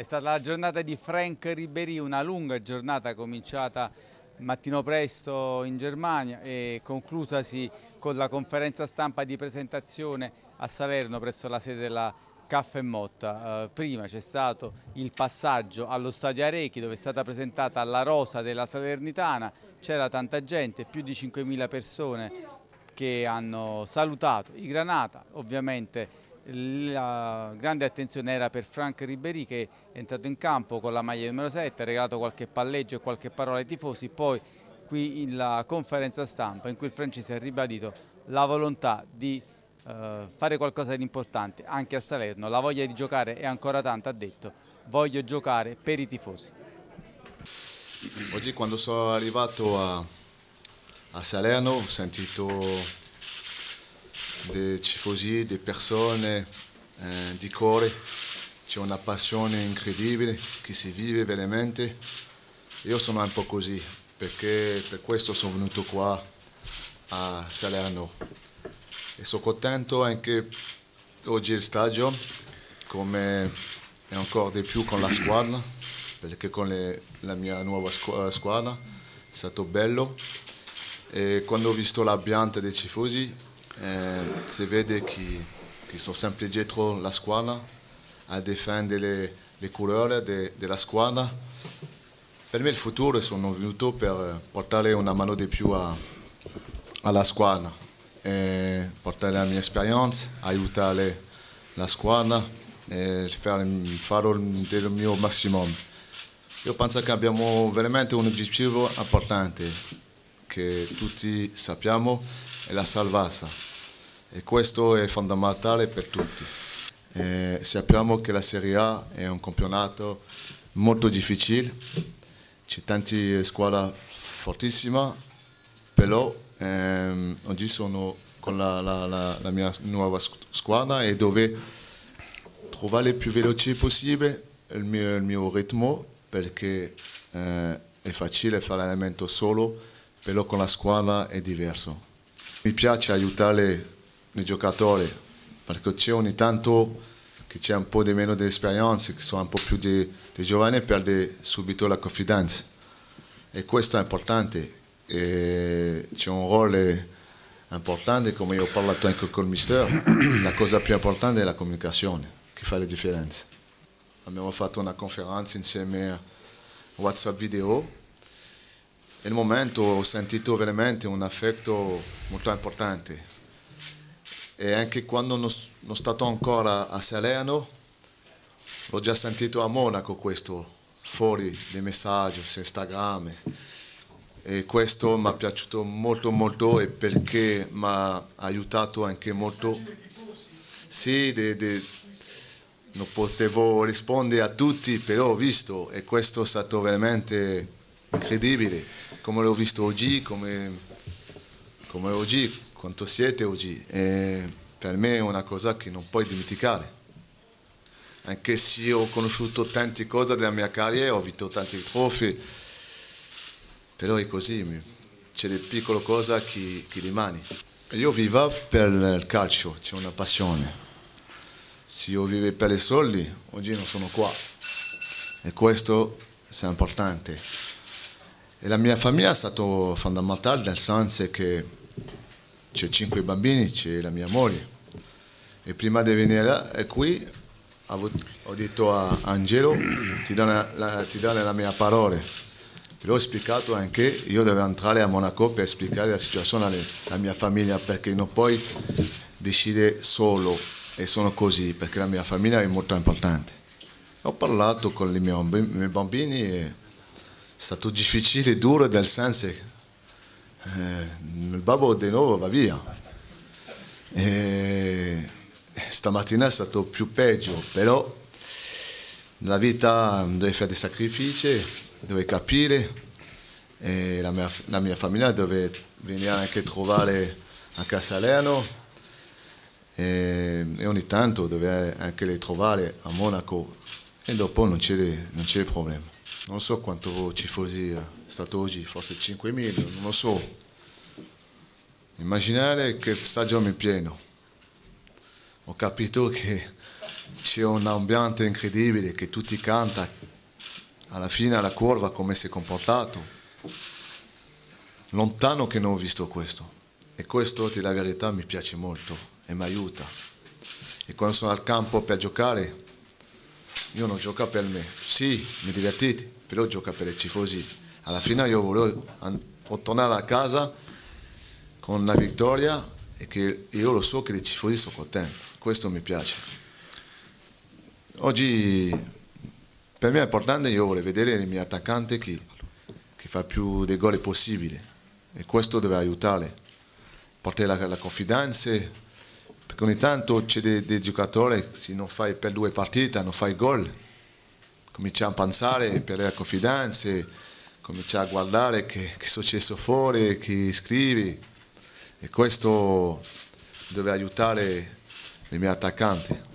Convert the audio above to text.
È stata la giornata di Frank Ribéry, una lunga giornata cominciata mattino presto in Germania e conclusasi con la conferenza stampa di presentazione a Salerno presso la sede della Caffè Motta. Eh, prima c'è stato il passaggio allo stadio Arechi dove è stata presentata la rosa della Salernitana, c'era tanta gente, più di 5.000 persone che hanno salutato i Granata, ovviamente la grande attenzione era per Frank Ribéry che è entrato in campo con la maglia numero 7, ha regalato qualche palleggio e qualche parola ai tifosi, poi qui in la conferenza stampa in cui il francese ha ribadito la volontà di eh, fare qualcosa di importante anche a Salerno, la voglia di giocare è ancora tanta, ha detto. Voglio giocare per i tifosi. Oggi quando sono arrivato a, a Salerno ho sentito dei tifosi, delle persone eh, di cuore, c'è una passione incredibile che si vive veramente. Io sono un po' così, perché per questo sono venuto qua a Salerno e sono contento anche oggi il stadio, come e ancora di più con la squadra, perché con le, la mia nuova squadra è stato bello. E quando ho visto l'ambiente dei tifosi eh, si vede che, che, sono sempre dietro la squadra a difendere le, couleur de, della squadra. Per me il futuro sono venuto per portare una mano di più a, alla squadra, e portare la mia esperienza, aiutare la squadra e fare, farò del mio massimo. Io penso che abbiamo veramente un obiettivo importante che tutti sappiamo, è la salvezza e questo è fondamentale per tutti. Eh, sappiamo che la Serie A è un campionato molto difficile, c'è tante squadre fortissime, però ehm, oggi sono con la, la, la, la, mia nuova squadra e dove trovare il più veloce possibile il mio, il mio ritmo perché eh, è facile fare l'allenamento solo, però con la squadra è diverso. Mi piace aiutare i giocatori, perché c'è ogni tanto che c'è un po' di meno di esperienza, che sono un po' più di, di giovani e perde subito la confidenza. E questo è importante. E c'è un ruolo importante, come io ho parlato anche con il mister, la cosa più importante è la comunicazione, che fa la differenza. Abbiamo fatto una conferenza insieme a WhatsApp video e nel momento ho sentito veramente un affetto molto importante e anche quando non sono stato ancora a Salerno l'ho già sentito a Monaco questo fuori dei messaggi su Instagram. E questo mi è piaciuto molto molto e perché mi ha aiutato anche molto. Sì, de, de, non potevo rispondere a tutti però ho visto e questo è stato veramente incredibile. Come l'ho visto oggi come, come oggi quanto siete oggi. E per me è una cosa che non puoi dimenticare. Anche se ho conosciuto tante cose della mia carriera, ho vinto tanti trofei, però è così, c'è delle piccole cose che, che rimani. Io vivo per il calcio, c'è una passione. Se io vivo per i soldi, oggi non sono qua. E questo è importante. E la mia famiglia è stata fondamentale nel senso che c'è cinque bambini, c'è la mia moglie. E prima di venire qui ho detto a Angelo, ti do la, la, ti do la mia parola. Però ho spiegato anche, io devo entrare a Monaco per spiegare la situazione alla mia famiglia, perché non puoi decidere solo e sono così, perché la mia famiglia è molto importante. Ho parlato con i miei bambini è stato difficile, duro nel senso eh, il babbo di nuovo va via. E stamattina è stato più peggio, però nella vita devi fare dei sacrifici, devi capire e la mia, la mia famiglia deve venire anche a trovare a Casalerno e, e ogni tanto deve anche le trovare a Monaco e dopo non c'è, non c'è problema non so quanto ci fosse stato oggi, forse 5.000, non lo so. Immaginare che il stadio è pieno. Ho capito che c'è un ambiente incredibile che tutti cantano, alla fine la curva come si è comportato. Lontano che non ho visto questo e questo, la verità, mi piace molto e mi aiuta. E quando sono al campo per giocare, io non gioco per me. Sì, mi divertite, però gioco per i tifosi. Alla fine io volevo tornare a casa con la vittoria e che io lo so che i tifosi sono contenti. Questo mi piace. Oggi per me è importante, io voglio vedere i miei attaccanti che, che fa più dei gol possibili e questo deve aiutare, portare la, la confidenza, perché ogni tanto c'è dei, dei, giocatori, se non fai per due partite, non fai gol, comincia a pensare, per la confidenza, comincia a guardare che, che è successo fuori, che scrivi e questo deve aiutare i miei attaccanti.